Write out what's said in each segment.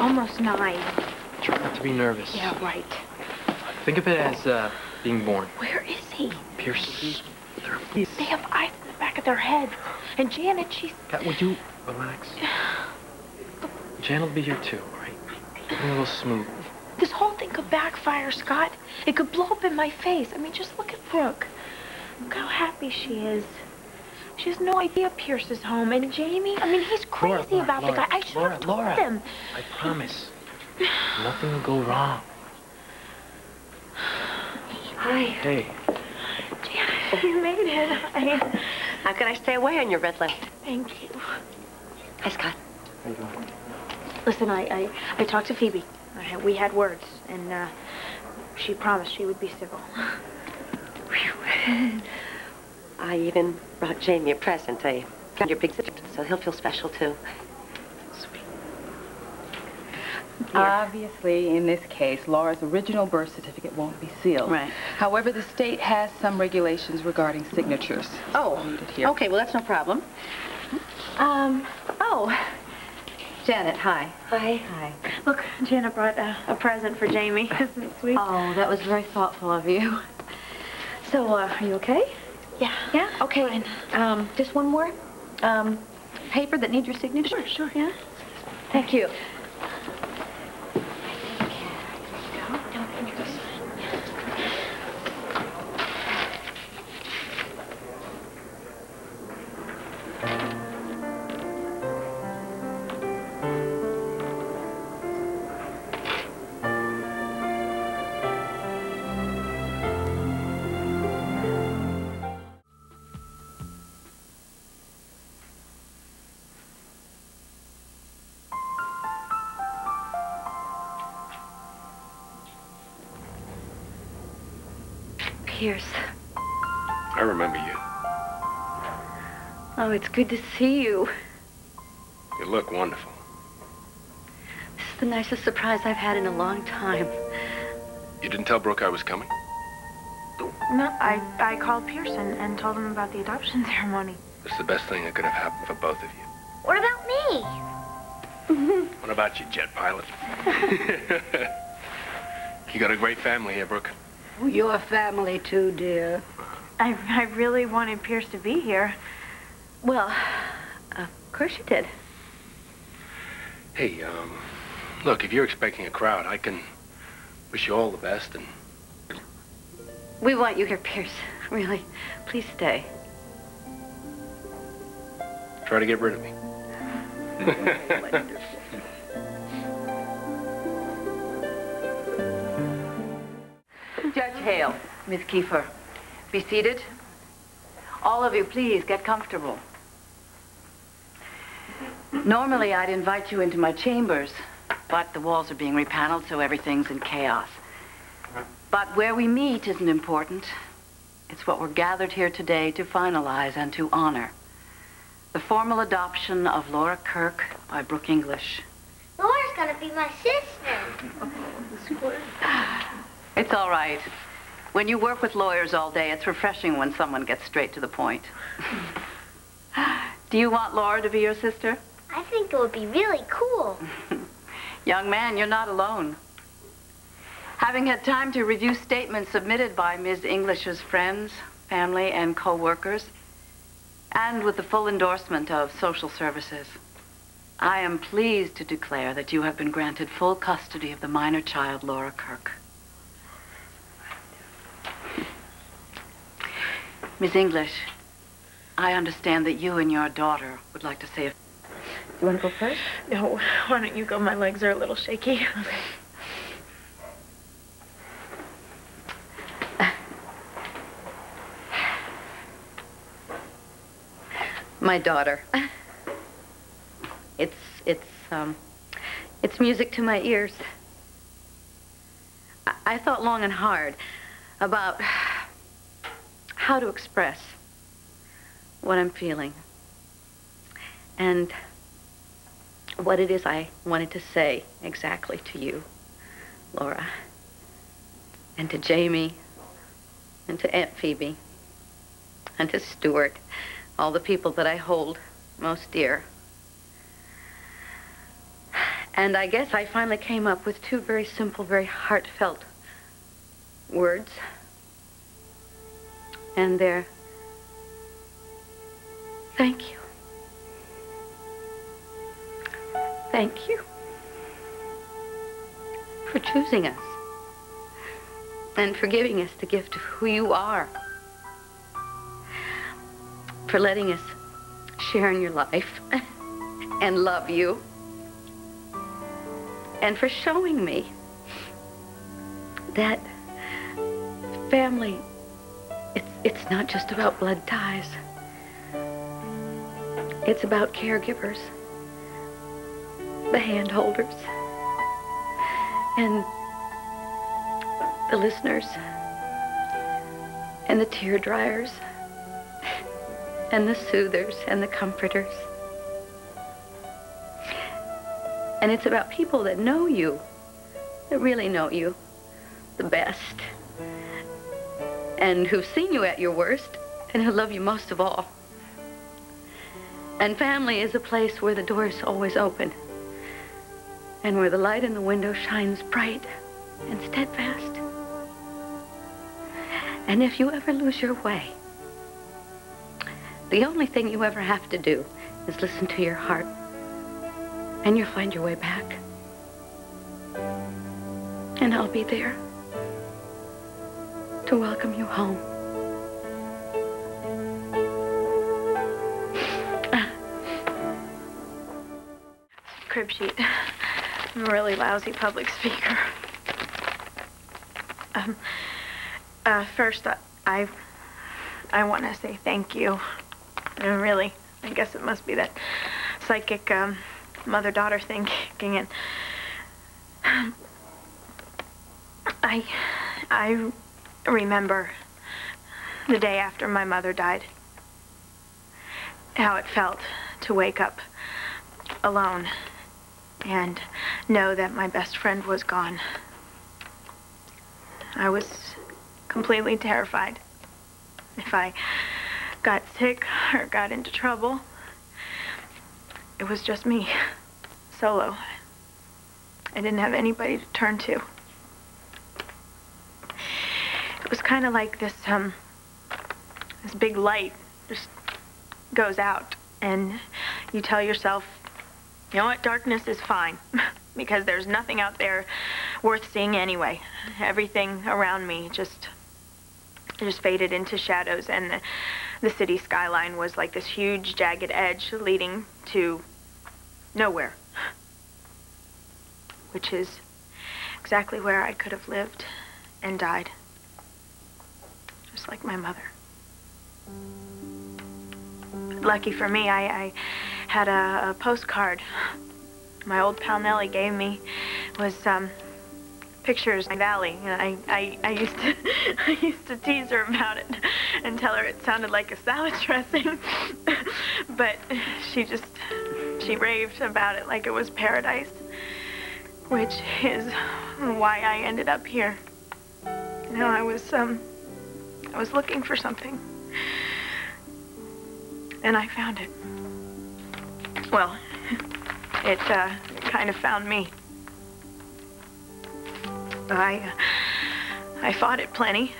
almost nine. Try not to be nervous. Yeah, right. Think of it as uh, being born. Where is he? Pierce. They have eyes in the back of their head. And Janet, she's... Cat, would you relax? Janet will be here too, all right? It a little smooth. This whole thing could backfire, Scott. It could blow up in my face. I mean, just look at Brooke. Look how happy she is. She has no idea Pierce is home. And Jamie, I mean, he's crazy Laura, Laura, about Laura, the guy. I should Laura, have told Laura. him. I promise. Nothing will go wrong. Hi. Hey, Janet, you made it. I, How can I stay away on your red list? thank you. Hi, Scott. how you doing? Listen, I, I, I talked to Phoebe. I we had words, and uh, she promised she would be civil. I even brought Jamie a present. I got your big sister, so he'll feel special too. Sweet. Obviously, in this case, Laura's original birth certificate won't be sealed. Right. However, the state has some regulations regarding signatures. Oh, Needed here. okay. Well, that's no problem. Um, oh, Janet, hi. Hi. Hi. look, Janet brought a, a present for Jamie. Isn't it sweet? Oh, that was very thoughtful of you. So, uh, are you okay? Yeah. Yeah? Okay. Um, just one more. Um, paper that needs your signature? Sure, sure. Yeah? Thank you. Pierce. I remember you. Oh, it's good to see you. You look wonderful. This is the nicest surprise I've had in a long time. You didn't tell Brooke I was coming? No, I, I called Pierce and told him about the adoption ceremony. It's the best thing that could have happened for both of you. What about me? What about you, jet pilot? you got a great family here, Brooke. Your family too, dear. I, I really wanted Pierce to be here. Well, of course you did. Hey, um, look, if you're expecting a crowd, I can wish you all the best and We want you here, Pierce. Really. Please stay. try to get rid of me. Miss Kiefer, be seated. All of you, please get comfortable. Normally, I'd invite you into my chambers, but the walls are being repaneled, so everything's in chaos. But where we meet isn't important. It's what we're gathered here today to finalize and to honor. The formal adoption of Laura Kirk by Brooke English. Laura's gonna be my sister. It's all right. When you work with lawyers all day, it's refreshing when someone gets straight to the point. Do you want Laura to be your sister? I think it would be really cool. Young man, you're not alone. Having had time to review statements submitted by Ms. English's friends, family, and co-workers, and with the full endorsement of social services, I am pleased to declare that you have been granted full custody of the minor child, Laura Kirk. Miss English, I understand that you and your daughter would like to say a... You want to go first? No, why don't you go? My legs are a little shaky. My daughter. It's, it's, um, it's music to my ears. I, I thought long and hard about how to express what I'm feeling and what it is I wanted to say exactly to you, Laura, and to Jamie, and to Aunt Phoebe, and to Stuart, all the people that I hold most dear. And I guess I finally came up with two very simple, very heartfelt words. And thank you. Thank you for choosing us and for giving us the gift of who you are. For letting us share in your life and love you. And for showing me that family, it's, not just about blood ties. It's about caregivers, the handholders, and the listeners, and the tear dryers, and the soothers, and the comforters. And it's about people that know you, that really know you the best, and who've seen you at your worst, and who love you most of all. And family is a place where the door is always open, and where the light in the window shines bright and steadfast. And if you ever lose your way, the only thing you ever have to do is listen to your heart and you'll find your way back. And I'll be there to welcome you home. Crib sheet. I'm a really lousy public speaker. Um, uh, first, I, I, I want to say thank you. And really, I guess it must be that psychic, um, mother-daughter thing kicking in. I, I remember the day after my mother died. How it felt to wake up alone and know that my best friend was gone. I was completely terrified. If I got sick or got into trouble, it was just me, solo. I didn't have anybody to turn to. It was kind of like this, um, this big light just goes out, and you tell yourself, you know what, darkness is fine, because there's nothing out there worth seeing anyway. Everything around me just just faded into shadows, and the, the city skyline was like this huge, jagged edge leading to nowhere. Which is exactly where I could have lived and died. Like my mother. Lucky for me, I, I had a, a, postcard my old pal Nellie gave me was um, pictures of Pine Valley, and I, I, I used to I used to tease her about it and tell her it sounded like a salad dressing, but she just she raved about it like it was paradise, which is why I ended up here. You know, I was, um, I was looking for something, and I found it. Well, it, uh, kind of found me. I, I fought it plenty.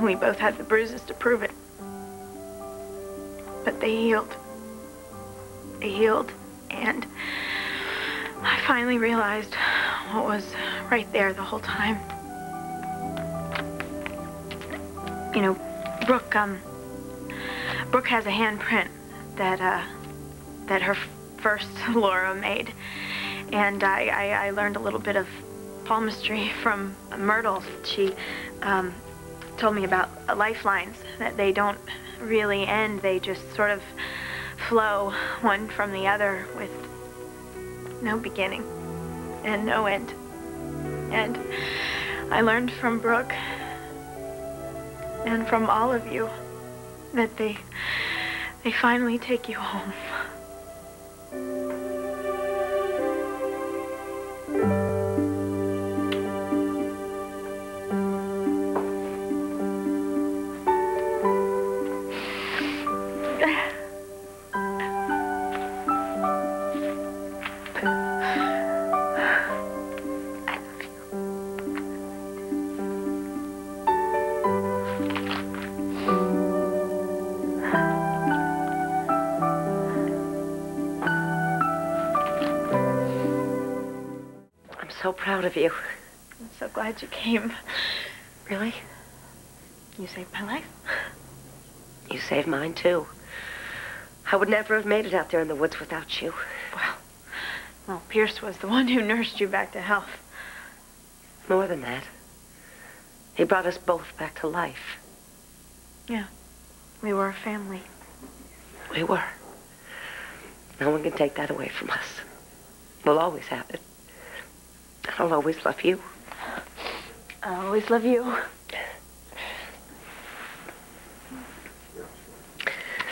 We both had the bruises to prove it. But they healed They healed, and I finally realized what was right there the whole time. You know, Brooke, um, Brooke has a handprint that, uh, that her first Laura made. And I, I, I learned a little bit of palmistry from Myrtle. She um, told me about lifelines, that they don't really end, they just sort of flow one from the other with no beginning and no end. And I learned from Brooke and from all of you that they they finally take you home. So proud of you. I'm so glad you came. Really? You saved my life. You saved mine, too. I would never have made it out there in the woods without you. Well, well, Pierce was the one who nursed you back to health. More than that. He brought us both back to life. Yeah, we were a family. We were. No one can take that away from us. We'll always have it. I'll always love you. I'll always love you.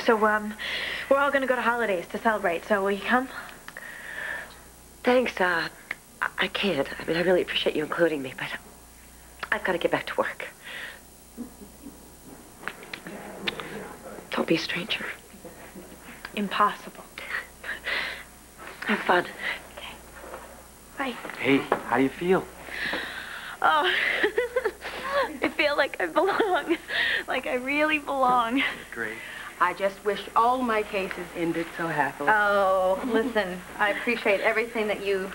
So, um, we're all gonna go to holidays to celebrate, so will you come? Thanks, uh, I- I can't. I mean, I really appreciate you including me, but I've got to get back to work. Don't be a stranger. Impossible. Have fun. Bye. Hey, how do you feel? Oh, I feel like I belong. Like I really belong. Great. I just wish all my cases ended so happily. Oh, listen, I appreciate everything that you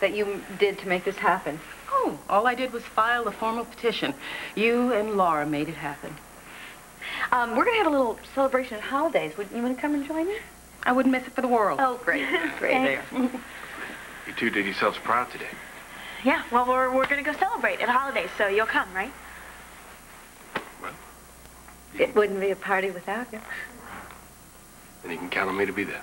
that you did to make this happen. Oh, all I did was file a formal petition. You and Laura made it happen. Um, we're gonna have a little celebration at holidays. Would you want to come and join me? I wouldn't miss it for the world. Oh, great, great. There. You two did yourselves proud today. Yeah, well, we're, we're gonna go celebrate at holidays, so you'll come, right? Well. It wouldn't be a party without you. And you can count on me to be there.